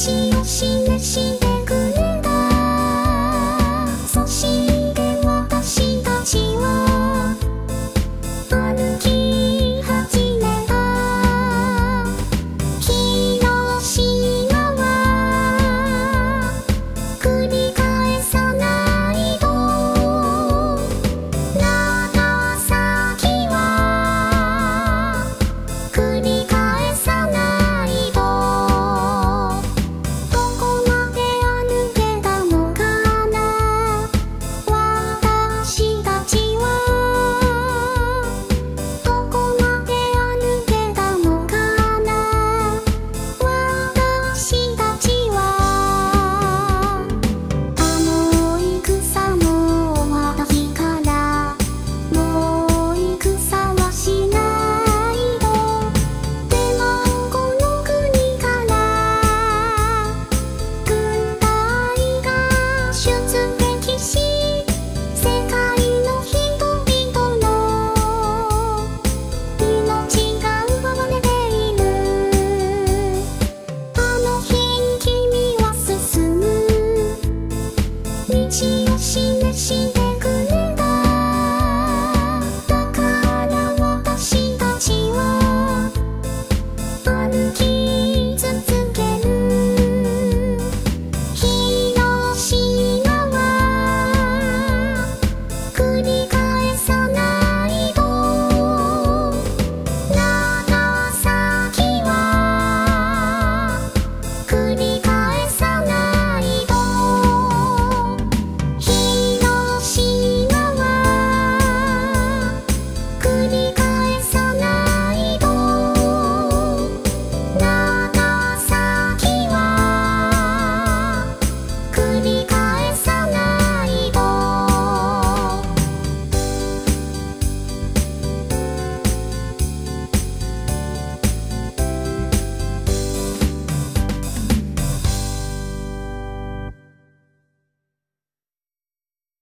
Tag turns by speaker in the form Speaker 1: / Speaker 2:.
Speaker 1: 情。